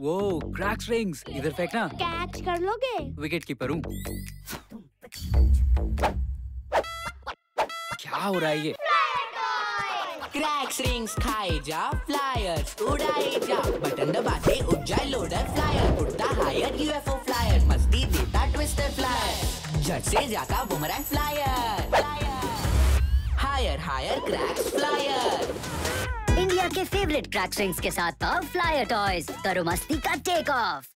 वो cracks rings इधर फेंकना। कैच कर लोगे? विकेट कीपर हूँ। क्या हो रहा है ये? क्रैक्स रिंग्स खाए जा फ्लायर्स उड़ाए जा। बटन दबाते उड़ जाए लोडर फ्लायर उड़ता हायर यूएफओ फ्लायर मस्ती देता ट्विस्टर फ्लायर झट से जाता boomerang flier higher higher Crax flier के फेवरेट क्रैक के साथ अब फ्लायर टॉयज करो मस्ती का टेक ऑफ़